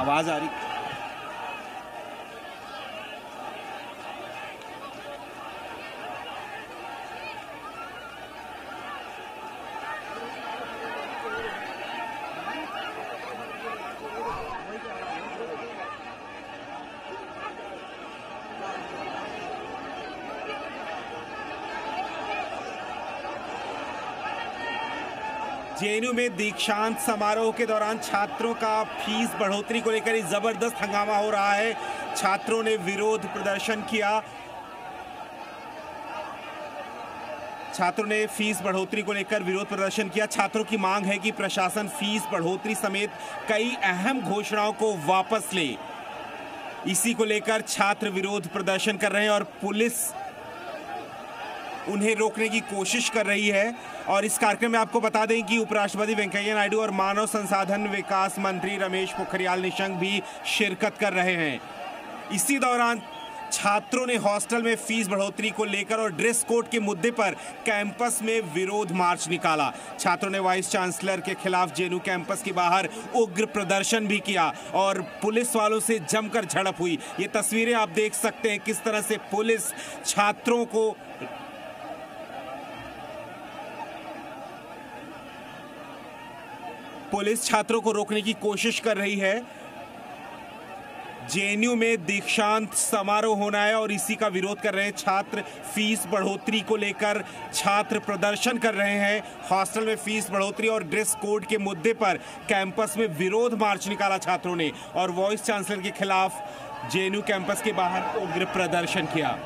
आवाज़ आ रही। जेएनयू में दीक्षांत समारोह के दौरान छात्रों का फ़ीस बढ़ोतरी को लेकर ज़बरदस्त हंगामा हो रहा है। छात्रों ने विरोध प्रदर्शन किया। छात्रों ने फ़ीस बढ़ोतरी को लेकर विरोध प्रदर्शन किया। छात्रों की मांग है कि प्रशासन फ़ीस बढ़ोतरी समेत कई अहम घोषणाओं को वापस ले। इसी को लेकर छात्र विरोध प्रदर्शन कर रहे हैं और पुलिस उन्हें रोकने की कोशिश कर रही है। और इस कार्यक्रम में आपको बता दें कि उपराष्ट्रपति वेंकैया नायडू और मानव संसाधन विकास मंत्री रमेश पोखरियाल निशंक भी शिरकत कर रहे हैं। इसी दौरान छात्रों ने हॉस्टल में फ़ीस बढ़ोतरी को लेकर और ड्रेस कोड के मुद्दे पर कैंपस में विरोध मार्च निकाला। छात्रों ने वाइस चांसलर के खिलाफ जेनू कैंपस के बाहर उग्र प्रदर्शन भी किया और पुलिस वालों से जमकर झड़प हुई। ये तस्वीरें आप देख सकते हैं किस तरह से पुलिस छात्रों को पुलिस छात्रों को रोकने की कोशिश कर रही है। जेएनयू में दीक्षांत समारोह होना है और इसी का विरोध कर रहे हैं छात्र फ़ीस बढ़ोतरी को लेकर छात्र प्रदर्शन कर रहे हैं। हॉस्टल में फ़ीस बढ़ोतरी और ड्रेस कोड के मुद्दे पर कैंपस में विरोध मार्च निकाला छात्रों ने और वॉइस चांसलर के खिलाफ जेएनयू कैंपस के बाहर उग्र प्रदर्शन किया।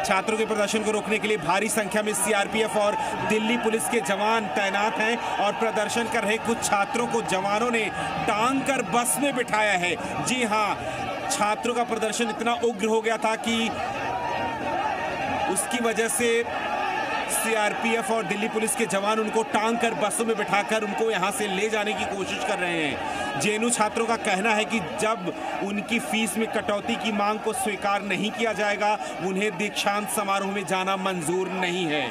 छात्रों के प्रदर्शन को रोकने के लिए भारी संख्या में सीआरपीएफ और दिल्ली पुलिस के जवान तैनात हैं और प्रदर्शन कर रहे कुछ छात्रों को जवानों ने टांग कर बस में बिठाया है। जी हाँ छात्रों का प्रदर्शन इतना उग्र हो गया था कि उसकी वजह से सीआरपीएफ और दिल्ली पुलिस के जवान उनको टांग कर बसों में बिठाकर उनको यहाँ से ले जाने की कोशिश कर रहे हैं। जेएनयू छात्रों का कहना है कि जब उनकी फ़ीस में कटौती की मांग को स्वीकार नहीं किया जाएगा, उन्हें दीक्षांत समारोह में जाना मंजूर नहीं है।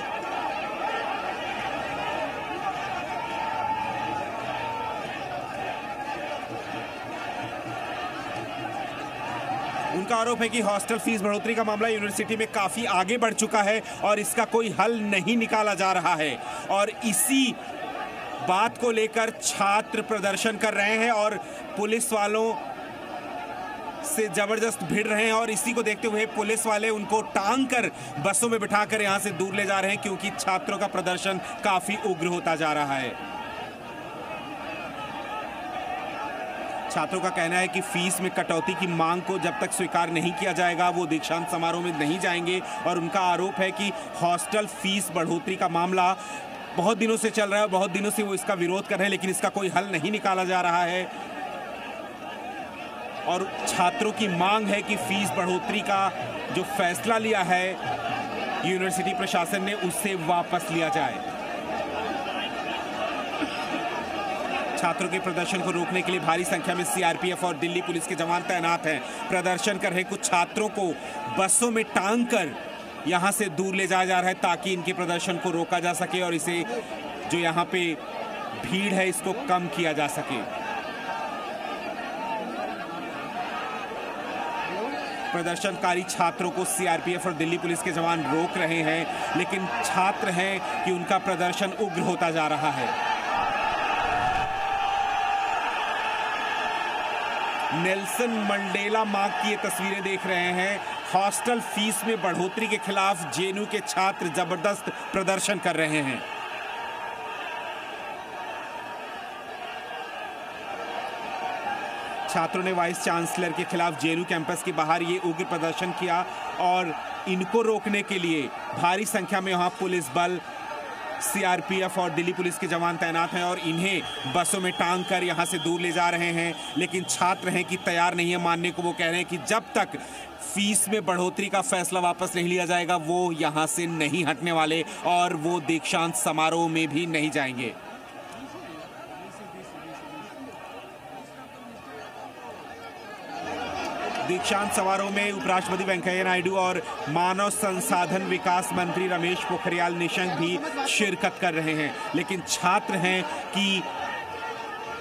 उनका आरोप है कि हॉस्टल फ़ीस बढ़ोतरी का मामला यूनिवर्सिटी में काफ़ी आगे बढ़ चुका है और इसका कोई हल नहीं निकाला जा रहा है। और इसी बात को लेकर छात्र प्रदर्शन कर रहे हैं और पुलिस वालों से ज़बरदस्त भिड़ रहे हैं और इसी को देखते हुए पुलिस वाले उनको टांग कर बसों में बिठाकर यहाँ से दूर ले जा रहे हैं क्योंकि छात्रों का प्रदर्शन काफ़ी उग्र होता जा रहा है। छात्रों का कहना है कि फ़ीस में कटौती की मांग को जब तक स्वीकार नहीं किया जाएगा, वो दीक्षांत समारोह में नहीं जाएँगे और उनका आरोप है कि हॉस्टल फ़ीस बढ़ोतरी का मामला बहुत दिनों से चल रहा है, बहुत दिनों से वो इसका विरोध कर रहे हैं, लेकिन इसका कोई हल नहीं निकाला जा रहा है। और छात्रों की मांग है कि फ़ीस बढ़ोतरी का जो फैसला लिया है, यूनिवर्सिटी प्रशासन ने उससे वापस लिया जाए। छात्रों के प्रदर्शन को रोकने के लिए भारी संख्या में सीआरपीएफ और दिल्ली पुलिस के जवान तैनात हैं। प्रदर्शन कर रहे कुछ छात्रों को बसों में टांग कर यहाँ से दूर ले जाया जा रहा है ताकि इनके प्रदर्शन को रोका जा सके और इसे जो यहाँ पे भीड़ है, इसको कम किया जा सके। प्रदर्शनकारी छात्रों को सीआरपीएफ और दिल्ली पुलिस के जवान रोक रहे हैं, लेकिन छात्र हैं कि उनका प्रदर्शन उग्र होता जा रहा है। नेल्सन मंडेला मार्ग की ये तस्वीरें देख रहे हैं। हॉस्टल फ़ीस में बढ़ोतरी के खिलाफ जेएनयू के छात्र ज़बरदस्त प्रदर्शन कर रहे हैं। छात्रों ने वाइस चांसलर के खिलाफ जेएनयू कैंपस के बाहर ये उग्र प्रदर्शन किया और इनको रोकने के लिए भारी संख्या में वहाँ पुलिस बल सीआरपीएफ और दिल्ली पुलिस के जवान तैनात हैं और इन्हें बसों में टांग कर यहाँ से दूर ले जा रहे हैं। लेकिन छात्र हैं कि तैयार नहीं है, मानने को वो कह रहे हैं कि जब तक फ़ीस में बढ़ोतरी का फैसला वापस नहीं लिया जाएगा, वो यहाँ से नहीं हटने वाले और वो दीक्षांत समारोह में भी नहीं जाएँगे। दीक्षांत समारोह में उपराष्ट्रपति वेंकैया नायडू और मानव संसाधन विकास मंत्री रमेश पोखरियाल निशंक भी शिरकत कर रहे हैं। लेकिन छात्र हैं कि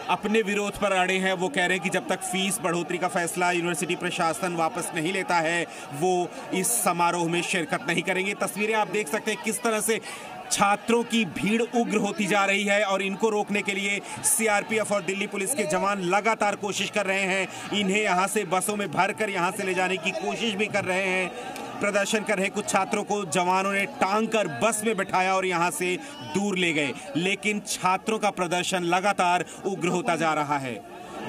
अपने विरोध पर अड़े हैं, वो कह रहे हैं कि जब तक फ़ीस बढ़ोतरी का फैसला यूनिवर्सिटी प्रशासन वापस नहीं लेता है, वो इस समारोह में शिरकत नहीं करेंगे। तस्वीरें आप देख सकते हैं किस तरह से छात्रों की भीड़ उग्र होती जा रही है और इनको रोकने के लिए सीआरपीएफ और दिल्ली पुलिस के जवान लगातार कोशिश कर रहे हैं। इन्हें यहाँ से बसों में भरकर यहाँ से ले जाने की कोशिश भी कर रहे हैं। प्रदर्शन कर रहे कुछ छात्रों को जवानों ने टांग कर बस में बैठाया और यहाँ से दूर ले गए। लेकिन छात्रों का प्रदर्शन लगातार उग्र होता जा रहा है।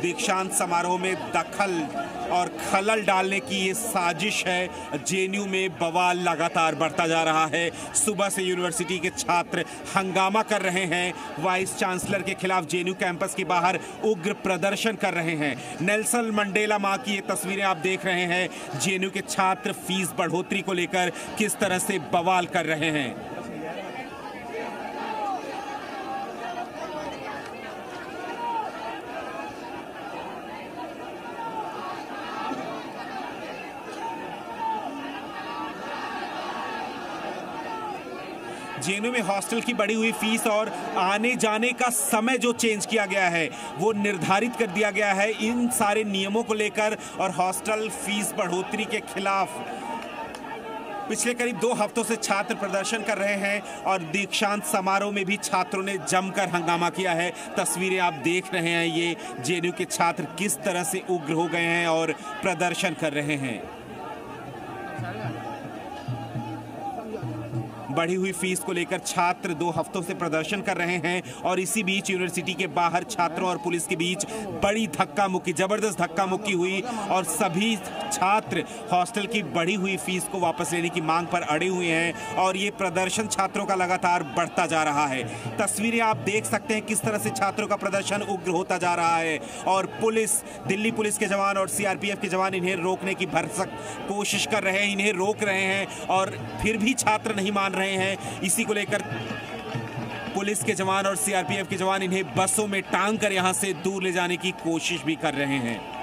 दीक्षांत समारोह में दखल और खलल डालने की ये साजिश है। जेएनयू में बवाल लगातार बढ़ता जा रहा है। सुबह से यूनिवर्सिटी के छात्र हंगामा कर रहे हैं। वाइस चांसलर के खिलाफ जेएनयू कैंपस के बाहर उग्र प्रदर्शन कर रहे हैं। नेल्सन मंडेला माँ की ये तस्वीरें आप देख रहे हैं। जेएनयू के छात्र फ़ीस बढ़ोतरी को लेकर किस तरह से बवाल कर रहे हैं? जेएनयू में हॉस्टल की बढ़ी हुई फ़ीस और आने जाने का समय जो चेंज किया गया है, वो निर्धारित कर दिया गया है इन सारे नियमों को लेकर और हॉस्टल फ़ीस बढ़ोतरी के खिलाफ। पिछले करीब दो हफ्तों से छात्र प्रदर्शन कर रहे हैं और दीक्षांत समारोह में भी छात्रों ने जमकर हंगामा किया है। तस्वीरें आप देख रहे हैं, ये जेएनयू के छात्र किस तरह से उग्र हो गए हैं और प्रदर्शन कर रहे हैं। बढ़ी हुई फ़ीस को लेकर छात्र दो हफ्तों से प्रदर्शन कर रहे हैं और इसी बीच यूनिवर्सिटी के बाहर छात्रों और पुलिस के बीच बड़ी धक्का मुक्की ज़बरदस्त धक्का मुक्की हुई और सभी छात्र हॉस्टल की बढ़ी हुई फ़ीस को वापस लेने की मांग पर अड़े हुए हैं और ये प्रदर्शन छात्रों का लगातार बढ़ता जा रहा है। तस्वीरें आप देख सकते हैं किस तरह से छात्रों का प्रदर्शन उग्र होता जा रहा है और पुलिस, दिल्ली पुलिस के जवान और सीआरपीएफ के जवान इन्हें रोकने की भरसक कोशिश कर रहे हैं, इन्हें रोक रहे हैं और फिर भी छात्र नहीं मान रहे हैं। इसी को लेकर पुलिस के जवान और सीआरपीएफ के जवान इन्हें बसों में टांग कर यहाँ से दूर ले जाने की कोशिश भी कर रहे हैं।